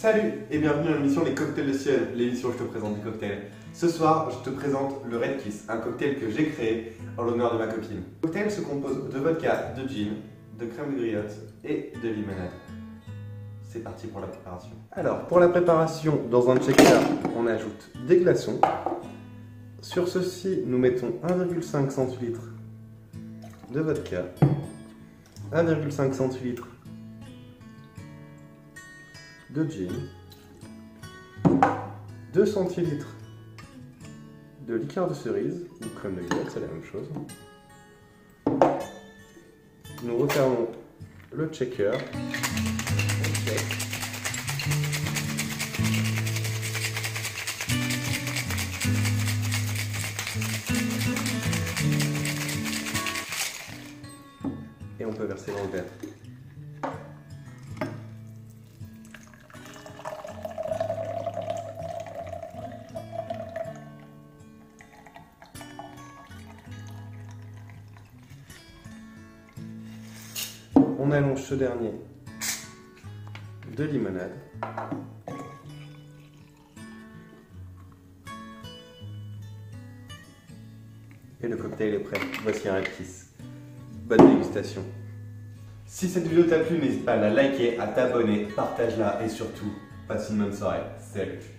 Salut et bienvenue dans l'émission Les Cocktails de Ciel, l'émission où je te présente des cocktails. Ce soir, je te présente le Red Kiss, un cocktail que j'ai créé en l'honneur de ma copine. Le cocktail se compose de vodka, de gin, de crème de griotte et de limonade. C'est parti pour la préparation. Alors, pour la préparation, dans un shaker, on ajoute des glaçons. Sur ceci, nous mettons 1,5 centilitres de vodka, 1,5 centilitres de gin, 2 centilitres de liqueur de cerise ou crème de griotte, c'est la même chose. Nous refermons le checker. Et on peut verser dans le verre. On allonge ce dernier de limonade. Et le cocktail est prêt. Voici un Red Kiss. Bonne dégustation. Si cette vidéo t'a plu, n'hésite pas à la liker, à t'abonner, partage-la et surtout, passe une bonne soirée. Salut